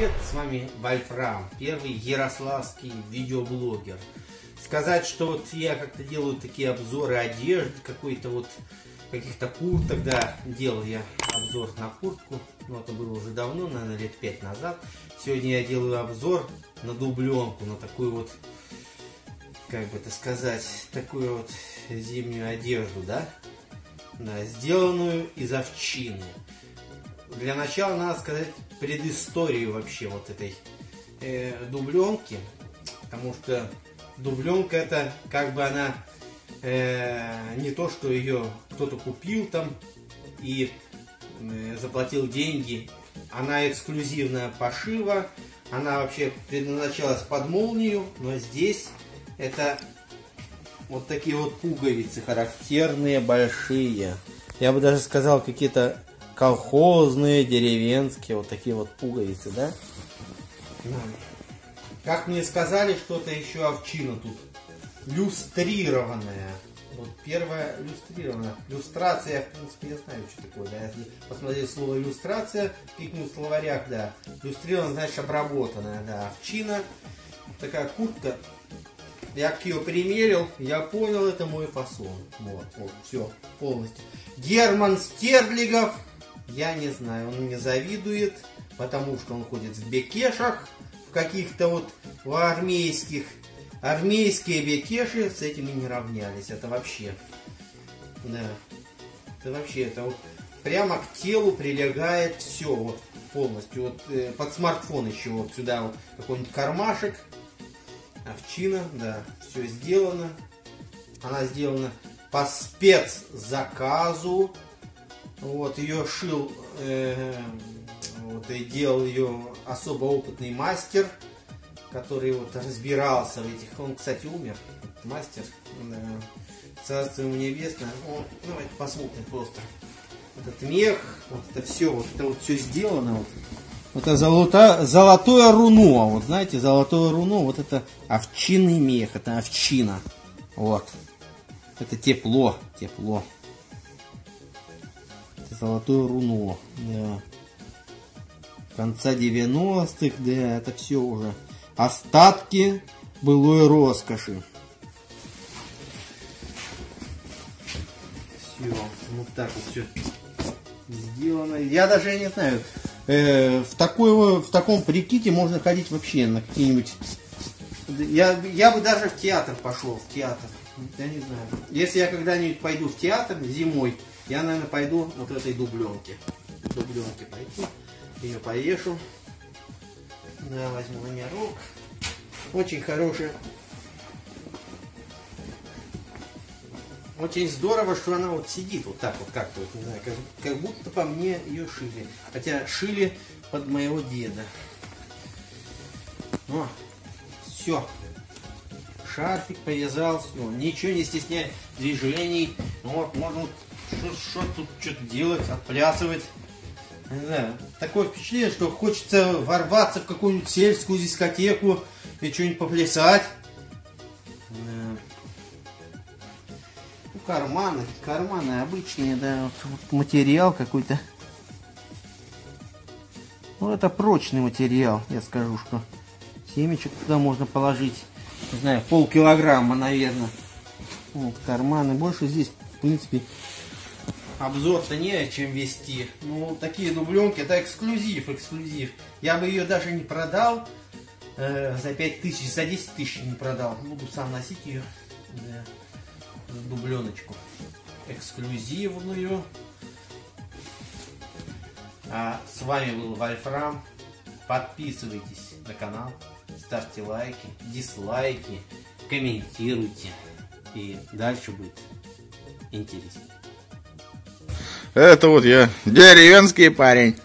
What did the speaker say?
привет! С вами Вольфрам, первый ярославский видеоблогер. Сказать, что вот я как-то делаю такие обзоры одежды, какой-то вот каких-то курток, да, делал я обзор на куртку, но это было уже давно, наверное, лет пять назад. Сегодня я делаю обзор на дубленку, на такую вот, как бы это сказать, такую вот зимнюю одежду, да, да сделанную из овчины. Для начала надо сказать предысторию вообще вот этой э, дубленки, потому что дубленка это как бы она э, не то, что ее кто-то купил там и э, заплатил деньги, она эксклюзивная пошива, она вообще предназначалась под молнию, но здесь это вот такие вот пуговицы характерные, большие. Я бы даже сказал, какие-то колхозные, деревенские, вот такие вот пуговицы, да? Как мне сказали, что-то еще овчина тут люстрированная. Вот первая люстрированная. Люстрация, в принципе, я знаю, что такое, да. Если посмотреть слово иллюстрация в каких-нибудь словарях, да. Люстрированная, значит, обработанная, да. Овчина. Такая куртка. Я к ее примерил, я понял, это мой фасон. Вот, вот, все, полностью. Герман Стерлигов я не знаю, он мне завидует, потому что он ходит в бекешах, в каких-то вот в армейских. Армейские бекеши с этими не равнялись. Это вообще. Да. Это вообще, это вот прямо к телу прилегает все вот полностью. Вот э, под смартфон еще вот сюда вот какой-нибудь кармашек. Овчина, да, все сделано. Она сделана по спецзаказу. Вот, ее шил, э, вот, и делал ее особо опытный мастер, который вот разбирался в этих. Он, кстати, умер, мастер. Да. Царство ему небесное. Ну, давайте посмотрим просто. Этот мех, вот это все, вот это вот все сделано. Вот. Это золото, золотое руно. Вот знаете, золотое руно, вот это овчинный мех, это овчина. Вот. Это тепло, тепло золотое руно. Да. Конца 90-х, да, это все уже. Остатки былой роскоши. Все, вот так вот все сделано. Я даже не знаю, э, в, такой, в таком приките можно ходить вообще на какие-нибудь... Я, я бы даже в театр пошел, в театр. Я не знаю. Если я когда-нибудь пойду в театр зимой, я, наверное, пойду вот этой дубленке. Дубленке пойду. Ее повешу. Да, возьму номерок. Очень хорошая. Очень здорово, что она вот сидит вот так вот как-то, вот, не знаю, как, как будто по мне ее шили. Хотя шили под моего деда. О, все. Шарфик повязал, все. Ничего не стесняет движений. Вот, можно что тут что-то делать, отплясывать. Не знаю, такое впечатление, что хочется ворваться в какую-нибудь сельскую дискотеку и что-нибудь поплясать. Да. Ну, карманы, карманы обычные, да, вот материал какой-то. Ну, это прочный материал, я скажу, что семечек туда можно положить, не знаю, полкилограмма, наверное. Вот, карманы, больше здесь, в принципе, обзор-то не о чем вести. Ну, такие дубленки, это эксклюзив, эксклюзив. Я бы ее даже не продал э, за 5 тысяч, за 10 тысяч не продал. Буду сам носить ее, да, дубленочку. Эксклюзивную. А с вами был Вольфрам. Подписывайтесь на канал, ставьте лайки, дизлайки, комментируйте. И дальше будет интереснее. Это вот я, деревенский парень.